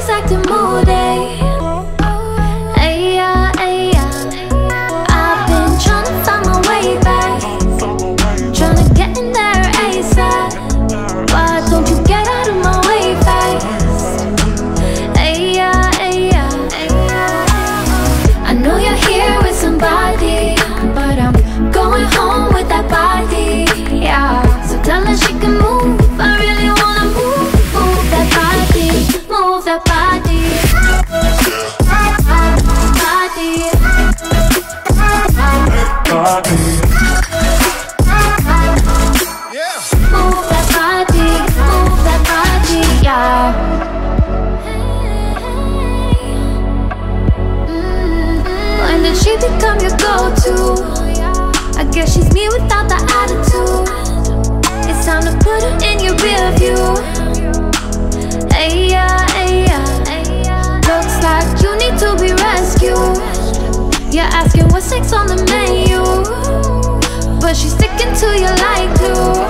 always acting on the menu But she's sticking to you like glue.